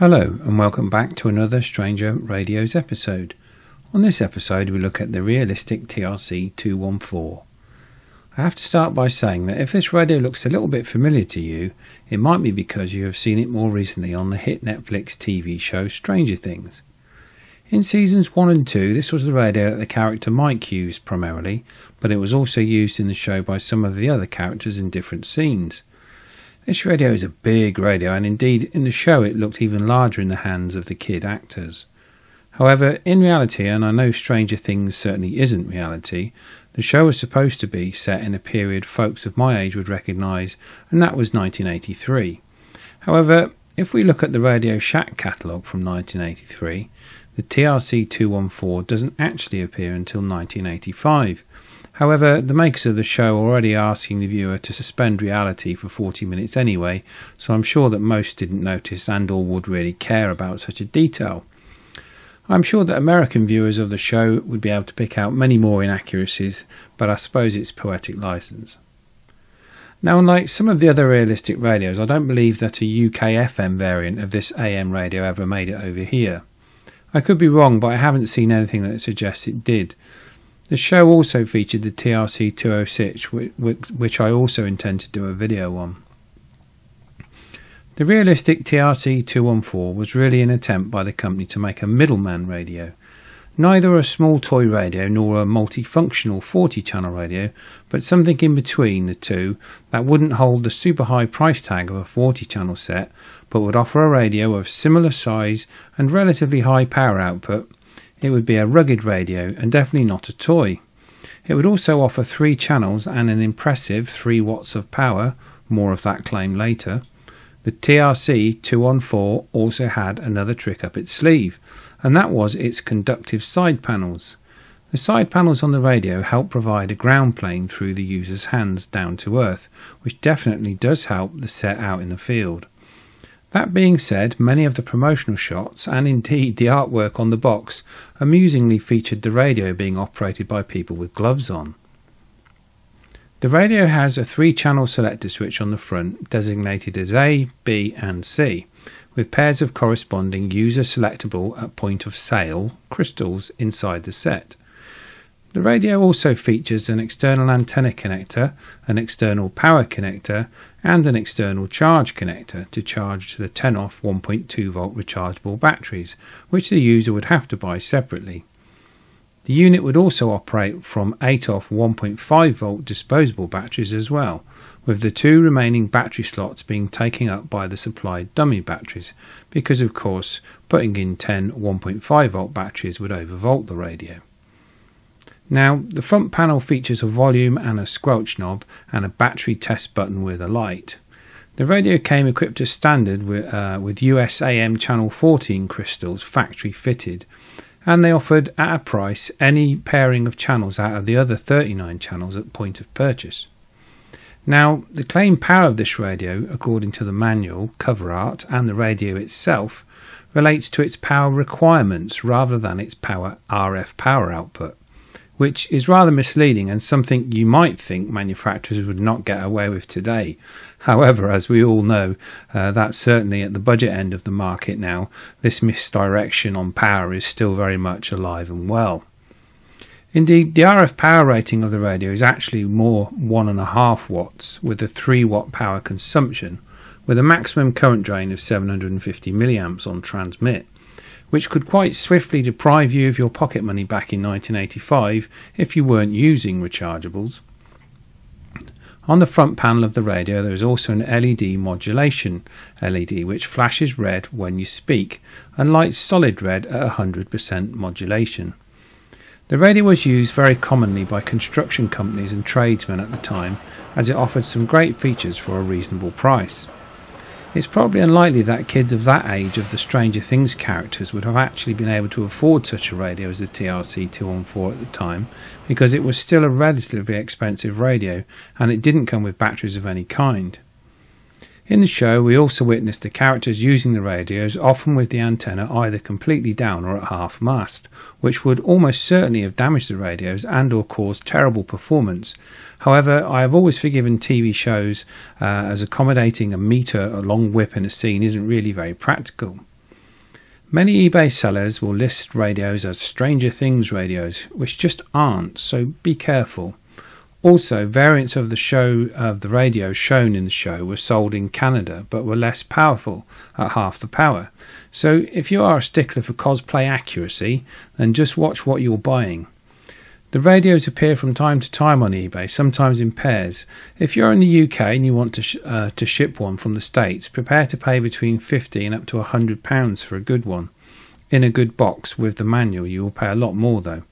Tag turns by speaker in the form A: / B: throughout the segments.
A: Hello, and welcome back to another Stranger Radios episode. On this episode, we look at the realistic TRC 214. I have to start by saying that if this radio looks a little bit familiar to you, it might be because you have seen it more recently on the hit Netflix TV show Stranger Things. In seasons 1 and 2, this was the radio that the character Mike used primarily, but it was also used in the show by some of the other characters in different scenes. This radio is a big radio, and indeed, in the show, it looked even larger in the hands of the kid actors. However, in reality, and I know Stranger Things certainly isn't reality, the show was supposed to be set in a period folks of my age would recognise, and that was 1983. However, if we look at the Radio Shack catalogue from 1983, the TRC 214 doesn't actually appear until 1985. However, the makers of the show are already asking the viewer to suspend reality for 40 minutes anyway, so I'm sure that most didn't notice and or would really care about such a detail. I'm sure that American viewers of the show would be able to pick out many more inaccuracies, but I suppose it's poetic license. Now, unlike some of the other realistic radios, I don't believe that a UK FM variant of this AM radio ever made it over here. I could be wrong, but I haven't seen anything that suggests it did, the show also featured the TRC 206, which I also intend to do a video on. The realistic TRC 214 was really an attempt by the company to make a middleman radio. Neither a small toy radio nor a multifunctional 40 channel radio, but something in between the two that wouldn't hold the super high price tag of a 40 channel set, but would offer a radio of similar size and relatively high power output it would be a rugged radio and definitely not a toy. It would also offer three channels and an impressive 3 watts of power, more of that claim later. The TRC 214 also had another trick up its sleeve, and that was its conductive side panels. The side panels on the radio help provide a ground plane through the user's hands down to earth, which definitely does help the set out in the field. That being said, many of the promotional shots, and indeed the artwork on the box, amusingly featured the radio being operated by people with gloves on. The radio has a three channel selector switch on the front designated as A, B, and C, with pairs of corresponding user selectable at point of sale crystals inside the set. The radio also features an external antenna connector, an external power connector, and an external charge connector to charge the 10 off 1.2 volt rechargeable batteries, which the user would have to buy separately. The unit would also operate from 8 off 1.5 volt disposable batteries as well, with the two remaining battery slots being taken up by the supplied dummy batteries, because of course putting in 10 1.5 volt batteries would overvolt the radio. Now, the front panel features a volume and a squelch knob and a battery test button with a light. The radio came equipped as standard with, uh, with USAM channel 14 crystals factory fitted, and they offered at a price any pairing of channels out of the other 39 channels at point of purchase. Now, the claimed power of this radio, according to the manual, cover art, and the radio itself, relates to its power requirements rather than its power RF power output which is rather misleading and something you might think manufacturers would not get away with today. However, as we all know, uh, that's certainly at the budget end of the market now. This misdirection on power is still very much alive and well. Indeed, the RF power rating of the radio is actually more 1.5 watts with a 3 watt power consumption, with a maximum current drain of 750 milliamps on transmit which could quite swiftly deprive you of your pocket money back in 1985 if you weren't using rechargeables. On the front panel of the radio, there is also an LED modulation LED which flashes red when you speak and lights solid red at 100% modulation. The radio was used very commonly by construction companies and tradesmen at the time as it offered some great features for a reasonable price. It's probably unlikely that kids of that age of the Stranger Things characters would have actually been able to afford such a radio as the TRC 214 at the time, because it was still a relatively expensive radio and it didn't come with batteries of any kind. In the show, we also witnessed the characters using the radios, often with the antenna either completely down or at half mast, which would almost certainly have damaged the radios and or caused terrible performance. However, I have always forgiven TV shows uh, as accommodating a meter a long whip in a scene isn't really very practical. Many eBay sellers will list radios as Stranger Things radios, which just aren't, so be careful. Also, variants of the show of the radio shown in the show were sold in Canada but were less powerful at half the power. So if you are a stickler for cosplay accuracy, then just watch what you're buying. The radios appear from time to time on eBay, sometimes in pairs. If you're in the UK and you want to sh- uh, to ship one from the States, prepare to pay between 50 and up to 100 pounds for a good one. In a good box with the manual, you will pay a lot more though.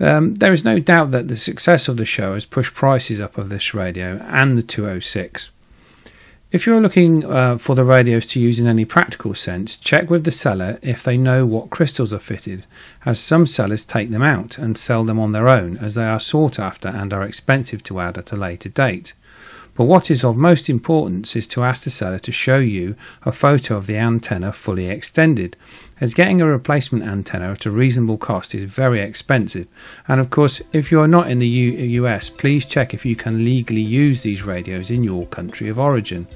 A: Um, there is no doubt that the success of the show has pushed prices up of this radio and the 206. If you're looking uh, for the radios to use in any practical sense, check with the seller if they know what crystals are fitted, as some sellers take them out and sell them on their own as they are sought after and are expensive to add at a later date. But what is of most importance is to ask the seller to show you a photo of the antenna fully extended, as getting a replacement antenna at a reasonable cost is very expensive. And of course, if you are not in the U- US, please check if you can legally use these radios in your country of origin.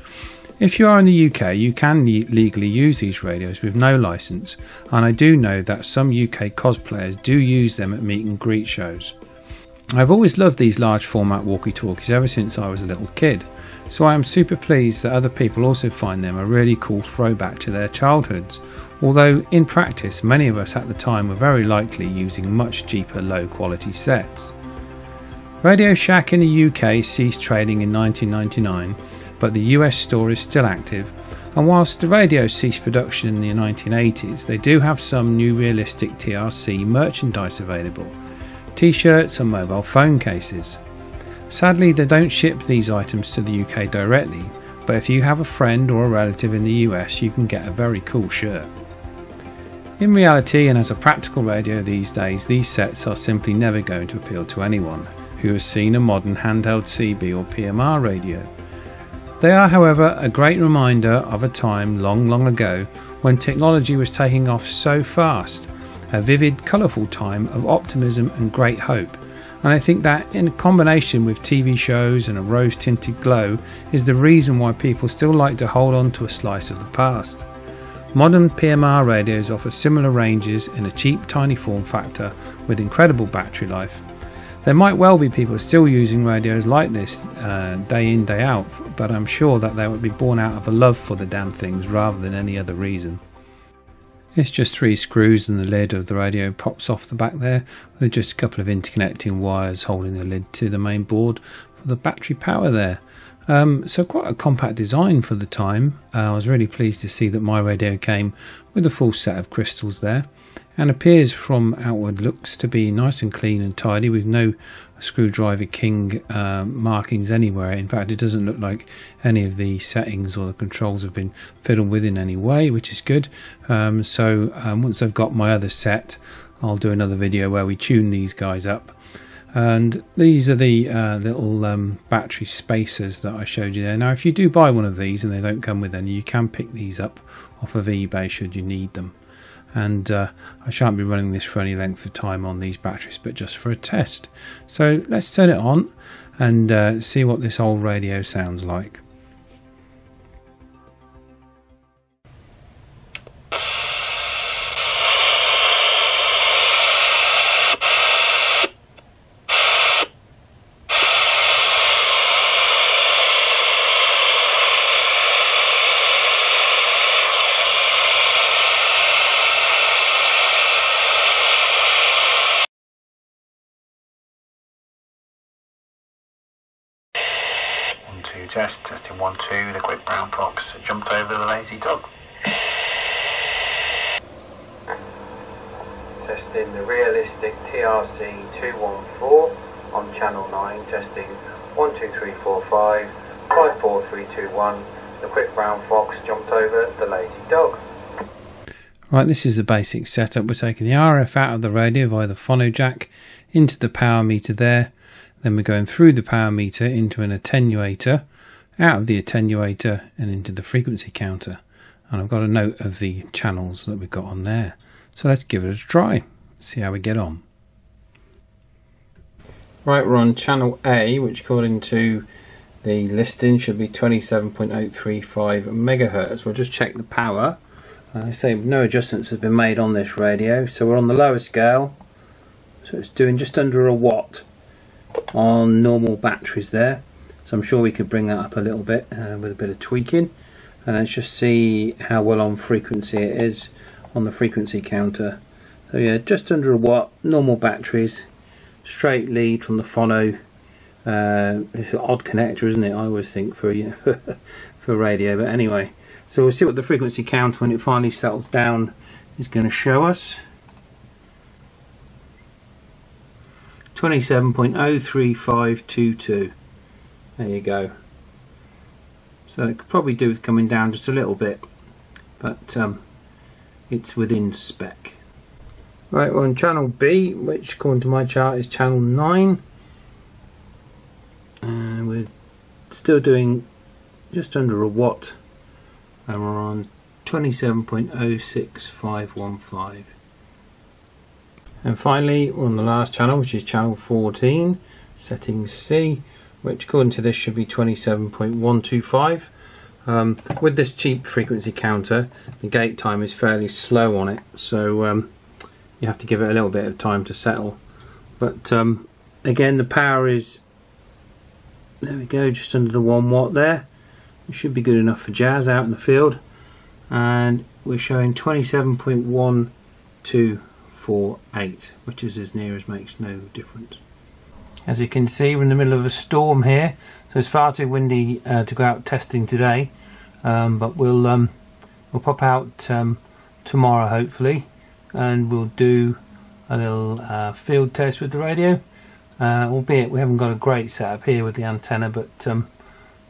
A: If you are in the UK, you can le- legally use these radios with no license, and I do know that some UK cosplayers do use them at meet and greet shows. I've always loved these large format walkie talkies ever since I was a little kid, so I am super pleased that other people also find them a really cool throwback to their childhoods, although in practice many of us at the time were very likely using much cheaper low quality sets. Radio Shack in the UK ceased trading in 1999, but the US store is still active, and whilst the radio ceased production in the 1980s, they do have some new realistic TRC merchandise available t shirts, and mobile phone cases. Sadly, they don't ship these items to the UK directly, but if you have a friend or a relative in the US, you can get a very cool shirt. In reality, and as a practical radio these days, these sets are simply never going to appeal to anyone who has seen a modern handheld CB or PMR radio. They are, however, a great reminder of a time long, long ago when technology was taking off so fast a vivid, colourful time of optimism and great hope. And I think that, in combination with TV shows and a rose tinted glow, is the reason why people still like to hold on to a slice of the past. Modern PMR radios offer similar ranges in a cheap, tiny form factor with incredible battery life. There might well be people still using radios like this uh, day in, day out, but I'm sure that they would be born out of a love for the damn things rather than any other reason. It's just three screws and the lid of the radio pops off the back there with just a couple of interconnecting wires holding the lid to the main board for the battery power there. Um, so quite a compact design for the time. Uh, I was really pleased to see that my radio came with a full set of crystals there and appears from outward looks to be nice and clean and tidy with no screwdriver king uh, markings anywhere. In fact, it doesn't look like any of the settings or the controls have been fiddled with in any way, which is good. Um, so um, once I've got my other set, I'll do another video where we tune these guys up. And these are the uh, little um, battery spacers that I showed you there. Now, if you do buy one of these and they don't come with any, you can pick these up off of eBay should you need them and uh, I shan't be running this for any length of time on these batteries but just for a test. So let's turn it on and uh, see what this old radio sounds like test, testing one, two, the quick brown fox jumped over the lazy dog.
B: Testing the realistic TRC 214 on channel 9, testing 12345, 54321, the quick brown fox jumped over the lazy dog.
A: Right, this is the basic setup. We're taking the RF out of the radio via the phono jack into the power meter there. Then we're going through the power meter into an attenuator out of the attenuator and into the frequency counter. And I've got a note of the channels that we've got on there. So let's give it a try, see how we get on. Right, we're on channel A, which according to the listing should be 27.035 megahertz. We'll just check the power. Uh, I say no adjustments have been made on this radio, so we're on the lower scale. So it's doing just under a watt on normal batteries there. So I'm sure we could bring that up a little bit uh, with a bit of tweaking. And let's just see how well on frequency it is on the frequency counter. So yeah, just under a watt, normal batteries, straight lead from the phono. Uh, it's an odd connector, isn't it? I always think for you for radio, but anyway. So we'll see what the frequency counter when it finally settles down is going to show us. 27.03522. There you go. So it could probably do with coming down just a little bit, but um, it's within spec. Right, we're on channel B, which according to my chart is channel 9. And we're still doing just under a watt and we're on 27.06515 and finally we're on the last channel which is channel 14 settings C which according to this should be 27.125 um, with this cheap frequency counter the gate time is fairly slow on it so um, you have to give it a little bit of time to settle but um, again the power is there we go just under the 1 watt there it should be good enough for jazz out in the field. And we're showing 27.1248, which is as near as makes no difference. As you can see, we're in the middle of a storm here, so it's far too windy uh, to go out testing today. Um, but we'll um, we'll pop out um, tomorrow, hopefully, and we'll do a little uh, field test with the radio. Uh, albeit we haven't got a great setup here with the antenna, but um,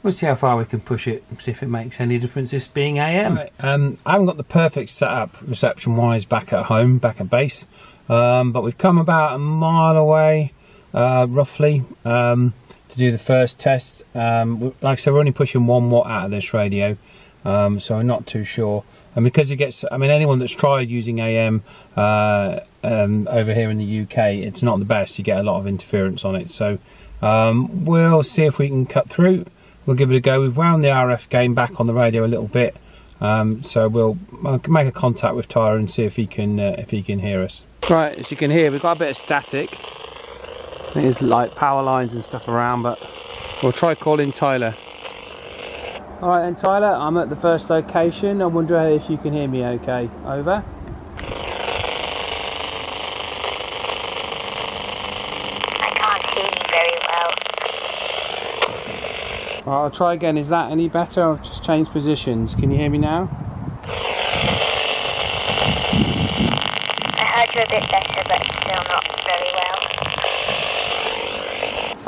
A: We'll see how far we can push it and see if it makes any difference this being AM. Right, um, I haven't got the perfect setup reception wise back at home, back at base, um, but we've come about a mile away uh, roughly um, to do the first test. Um, like I said, we're only pushing one watt out of this radio, um, so I'm not too sure. And because it gets, I mean, anyone that's tried using AM uh, um, over here in the UK, it's not the best. You get a lot of interference on it. So we'll see if we can cut through we'll give it a go. We've wound the RF gain back on the radio a little bit, um, so we'll make a contact with Tyler and see if he can uh, if he can hear us. Right, as you can hear, we've got a bit of static. There's like power lines and stuff around, but we'll try calling Tyler. All right, then Tyler, I'm at the first location. I wonder if you can hear me okay. Over. I can't hear you very well. I'll try again. Is that any better? I've just changed positions. Can you hear me now?
C: I heard you a bit better, but still not very
A: well.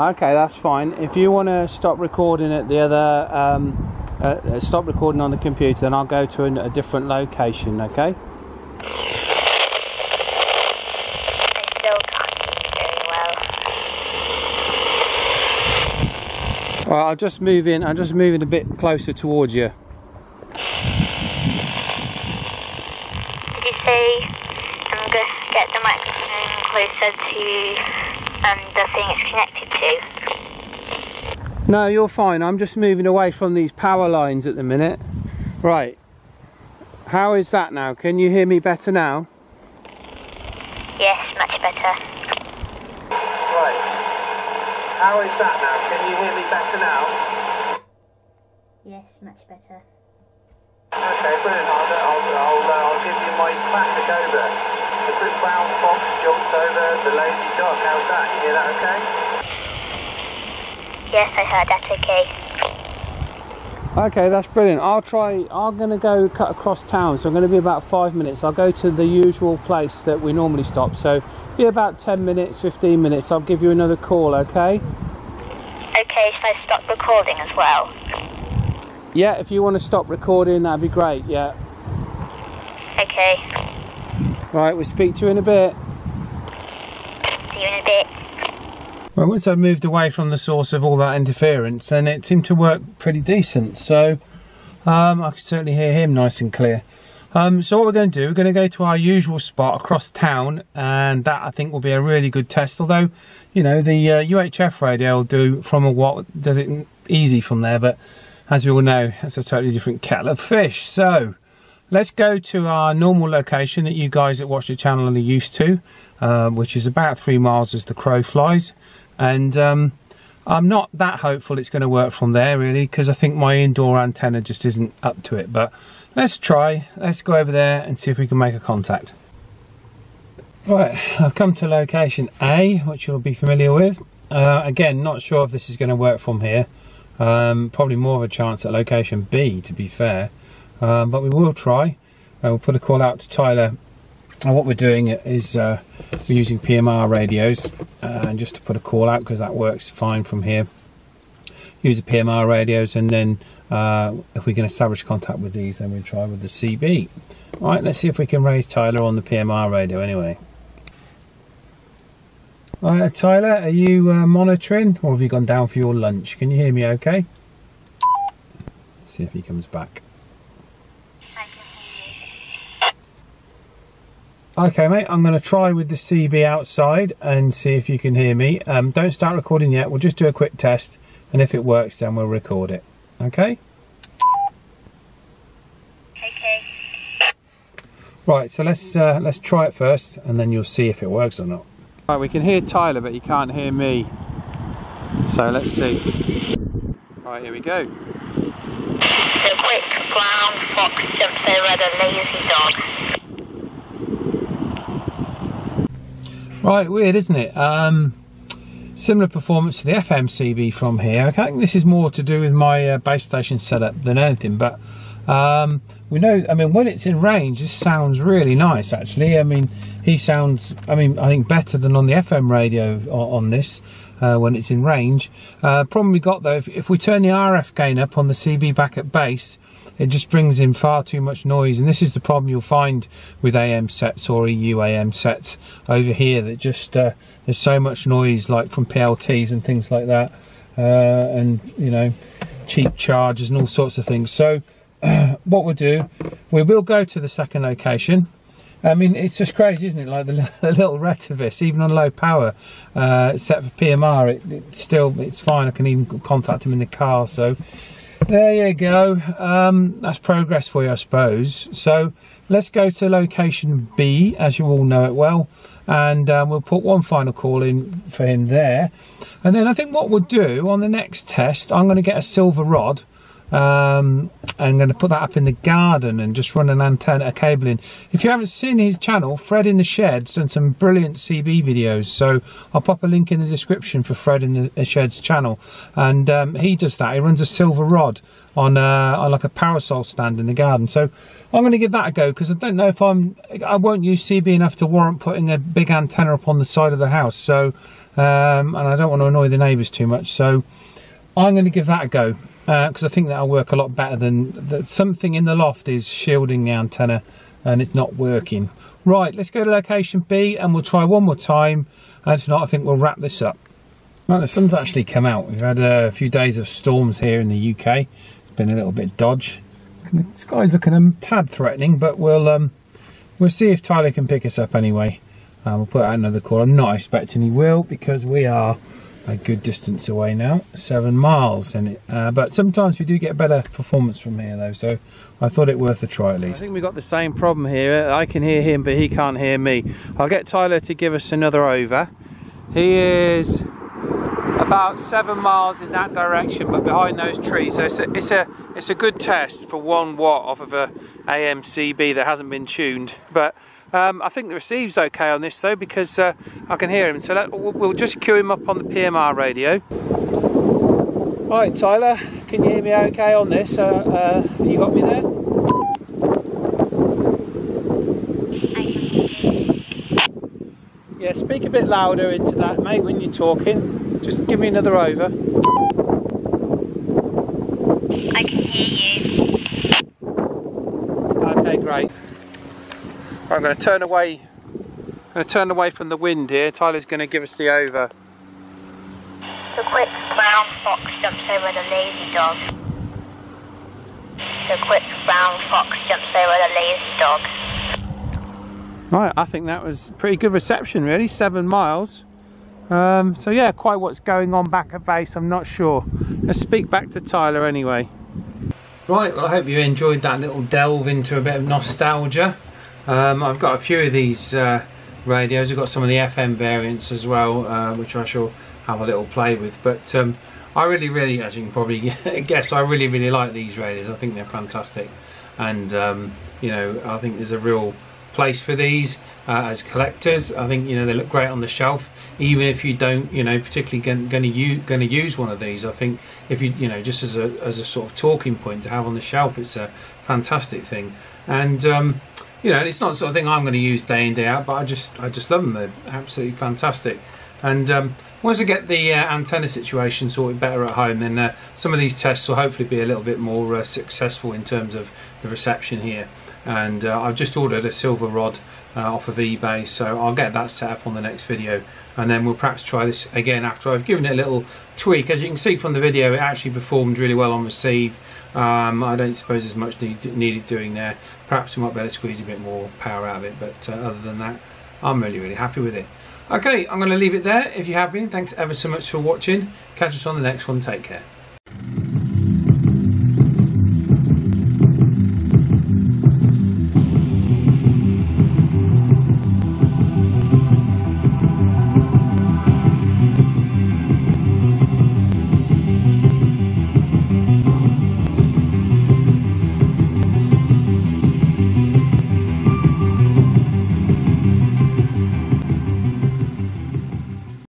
A: Okay, that's fine. If you want to stop recording at the other, um, uh, stop recording on the computer, then I'll go to a, a different location. Okay. Well, I'll just move in. I'm just moving a bit closer towards you.
C: Did you say I'm going to get the microphone closer to um, the thing it's?
A: No, you're fine. I'm just moving away from these power lines at the minute. Right. How is that now? Can you hear me better now?
C: Yes, much better. Right.
B: How is that now? Can you hear me better now?
C: Yes, much better.
B: Okay, brilliant. I'll, I'll, I'll, uh, I'll give you my classic over. The quick brown fox jumped over the lazy dog. How's that? You hear that okay?
C: Yes, I heard that okay.
A: Okay, that's brilliant. I'll try, I'm going to go cut across town, so I'm going to be about five minutes. I'll go to the usual place that we normally stop. So be about 10 minutes, 15 minutes. I'll give you another call, okay?
C: Okay, so I stop recording as well?
A: Yeah, if you want to stop recording, that'd be great, yeah.
C: Okay.
A: Right, we'll speak to you in a bit.
C: See you in a bit.
A: Well, once I moved away from the source of all that interference, then it seemed to work pretty decent. So um, I could certainly hear him nice and clear. Um, so what we're going to do, we're going to go to our usual spot across town, and that I think will be a really good test. Although, you know, the uh, UHF radio will do from a watt, does it easy from there, but as we all know, that's a totally different kettle of fish. So let's go to our normal location that you guys that watch the channel are used to, uh, which is about three miles as the crow flies. And um, I'm not that hopeful it's going to work from there really, because I think my indoor antenna just isn't up to it. But let's try. Let's go over there and see if we can make a contact. Right, I've come to location A, which you'll be familiar with. Uh, again, not sure if this is going to work from here. Um, probably more of a chance at location B, to be fair. Um, but we will try. Uh, we'll put a call out to Tyler. And what we're doing is uh, we're using PMR radios, uh, and just to put a call out because that works fine from here. Use the PMR radios, and then uh, if we can establish contact with these, then we'll try with the CB. All right, let's see if we can raise Tyler on the PMR radio anyway. All right, Tyler, are you uh, monitoring or have you gone down for your lunch? Can you hear me okay? Let's see if he comes back. Okay, mate, I'm going to try with the CB outside and see if you can hear me. Um, don't start recording yet. We'll just do a quick test, and if it works, then we'll record it. Okay?
C: Okay.
A: Right, so let's uh, let's try it first, and then you'll see if it works or not. Right, we can hear Tyler, but you can't hear me. So let's see. Right, here we go.
C: The quick brown fox jumps over the lazy dog.
A: Right, weird, isn't it? Um, similar performance to the FMCB from here. I think this is more to do with my uh, base station setup than anything, but um, we know, I mean, when it's in range, this sounds really nice, actually. I mean, he sounds, I mean, I think better than on the FM radio on, on this uh, when it's in range. Uh, problem we got though, if, if we turn the RF gain up on the CB back at base, it just brings in far too much noise and this is the problem you'll find with AM sets or EU AM sets over here that just uh, there's so much noise like from PLTs and things like that uh, and you know cheap charges and all sorts of things so what we'll do we will go to the second location I mean, it's just crazy, isn't it? Like the, the little Retevis, even on low power, uh, set for PMR, it, it, still it's fine. I can even contact him in the car. So there you go. Um, that's progress for you, I suppose. So let's go to location B, as you all know it well, and um, we'll put one final call in for him there. And then I think what we'll do on the next test, I'm going to get a silver rod um, I'm going to put that up in the garden and just run an antenna cable in. If you haven't seen his channel, Fred in the Shed's done some brilliant CB videos. So I'll pop a link in the description for Fred in the Shed's channel. And um, he does that. He runs a silver rod on, uh, on like a parasol stand in the garden. So I'm going to give that a go because I don't know if I'm, I won't use CB enough to warrant putting a big antenna up on the side of the house. So, um, and I don't want to annoy the neighbours too much. So I'm going to give that a go because uh, I think that'll work a lot better than that. Something in the loft is shielding the antenna and it's not working. Right, let's go to location B and we'll try one more time. And if not, I think we'll wrap this up. Right, the sun's actually come out. We've had a few days of storms here in the UK. It's been a little bit dodge. The sky's looking a tad threatening, but we'll um, we'll see if Tyler can pick us up anyway. Uh, we'll put out another call. I'm not expecting he will because we are a good distance away now, seven miles. And uh, but sometimes we do get better performance from here though, so I thought it worth a try at least. I think we've got the same problem here. I can hear him, but he can't hear me. I'll get Tyler to give us another over. He is about seven miles in that direction, but behind those trees. So it's a it's a it's a good test for one watt off of a AMCB that hasn't been tuned, but. Um, I think the receive's okay on this though because uh, I can hear him. So we'll, we'll, just cue him up on the PMR radio. Right, Tyler, can you hear me okay on this? Uh, uh, you got me there? Yeah, speak a bit louder into that, mate, when you're talking. Just give me another over.
C: I can hear you.
A: Okay, great. I'm going to turn away. I'm going to turn away from the wind here. Tyler's going to give us the over.
C: The quick brown fox jumps over the lazy dog. The quick brown fox jumps over the lazy dog.
A: Right, I think that was pretty good reception really, seven miles. Um, so yeah, quite what's going on back at base, I'm not sure. Let's speak back to Tyler anyway. Right, well, I hope you enjoyed that little delve into a bit of nostalgia. Um, I've got a few of these uh, radios. I've got some of the FM variants as well, uh, which I shall have a little play with. But um, I really, really, as you can probably guess, I really, really like these radios. I think they're fantastic, and um, you know, I think there's a real place for these uh, as collectors. I think you know they look great on the shelf, even if you don't, you know, particularly going to use to use one of these. I think if you you know just as a as a sort of talking point to have on the shelf, it's a fantastic thing. And um, you know, it's not the sort of thing I'm going to use day in day out, but I just I just love them. They're absolutely fantastic. And um, once I get the uh, antenna situation sorted better at home, then uh, some of these tests will hopefully be a little bit more uh, successful in terms of the reception here. And uh, I've just ordered a silver rod uh, off of eBay, so I'll get that set up on the next video. And then we'll perhaps try this again after I've given it a little tweak. As you can see from the video, it actually performed really well on receive. Um, I don't suppose there's much need, needed doing there. Perhaps we might be able to squeeze a bit more power out of it, but uh, other than that, I'm really, really happy with it. Okay, I'm going to leave it there. If you have been, thanks ever so much for watching. Catch us on the next one. Take care.